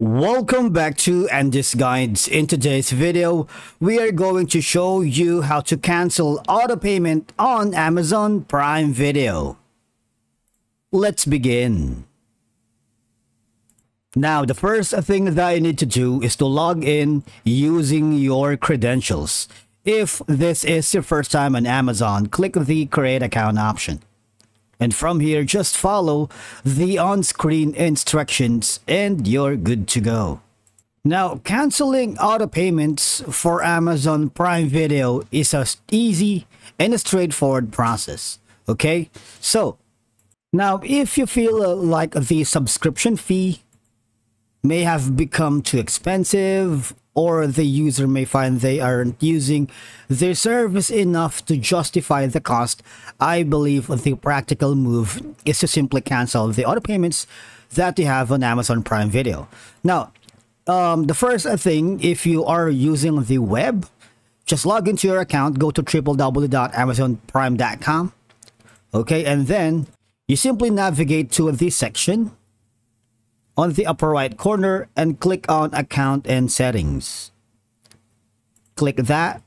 Welcome back to Andy's Guides. In today's video, we are going to show you how to cancel auto payment on Amazon Prime Video. Let's begin. Now, the first thing that you need to do is to log in using your credentials. If this is your first time on Amazon, click the create account option. And from here, just follow the on-screen instructions and you're good to go. Now, canceling auto payments for Amazon Prime Video is a easy and a straightforward process. Okay, so now if you feel uh, like the subscription fee may have become too expensive or the user may find they aren't using their service enough to justify the cost, I believe the practical move is to simply cancel the auto payments that you have on Amazon Prime Video. Now, um, the first thing, if you are using the web, just log into your account, go to www.amazonprime.com. Okay, and then you simply navigate to this section on the upper right corner and click on account and settings. Click that.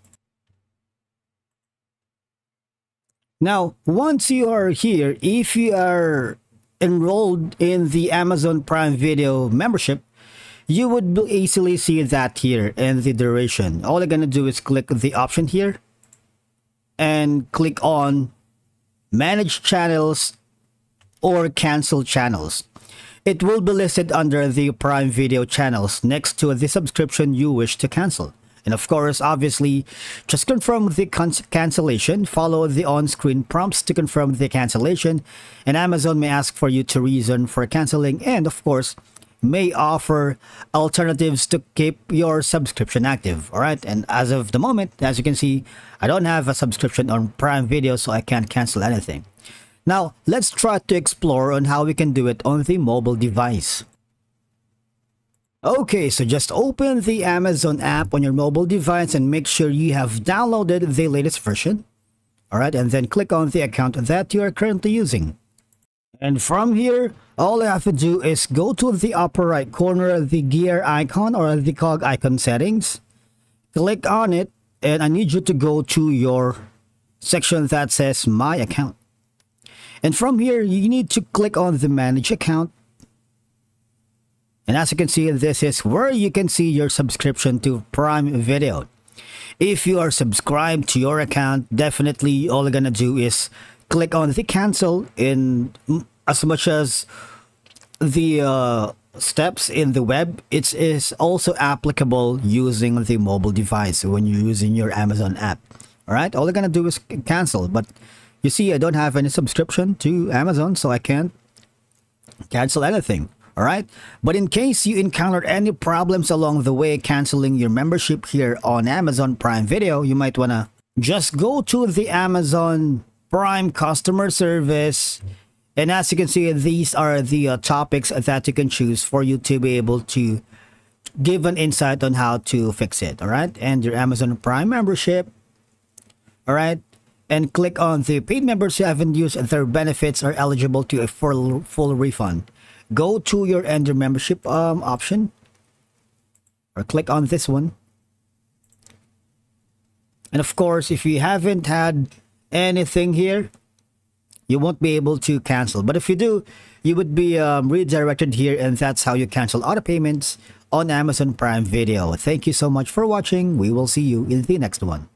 Now, once you are here, if you are enrolled in the Amazon Prime Video membership, you would easily see that here and the duration. All you're going to do is click the option here and click on manage channels or cancel channels. It will be listed under the Prime Video channels next to the subscription you wish to cancel. And of course, obviously, just confirm the cancellation, follow the on-screen prompts to confirm the cancellation, and Amazon may ask for you to reason for canceling, and of course, may offer alternatives to keep your subscription active. All right. And as of the moment, as you can see, I don't have a subscription on Prime Video, so I can't cancel anything. Now, let's try to explore on how we can do it on the mobile device. Okay, so just open the Amazon app on your mobile device and make sure you have downloaded the latest version. Alright, and then click on the account that you are currently using. And from here, all you have to do is go to the upper right corner, the gear icon or the cog icon settings. Click on it, and I need you to go to your section that says My Account. And from here, you need to click on the manage account. And as you can see, this is where you can see your subscription to Prime Video. If you are subscribed to your account, definitely all you're gonna do is click on the cancel in as much as the uh, steps in the web, it is also applicable using the mobile device when you're using your Amazon app. All right, all you're gonna do is cancel, but you see, I don't have any subscription to Amazon, so I can't cancel anything. All right. But in case you encountered any problems along the way canceling your membership here on Amazon Prime Video, you might want to just go to the Amazon Prime customer service. And as you can see, these are the uh, topics that you can choose for you to be able to give an insight on how to fix it. All right. And your Amazon Prime membership. All right and click on the paid members who haven't used their benefits are eligible to a full, full refund. Go to your end your membership um, option or click on this one. And of course, if you haven't had anything here, you won't be able to cancel. But if you do, you would be um, redirected here and that's how you cancel auto payments on Amazon Prime Video. Thank you so much for watching. We will see you in the next one.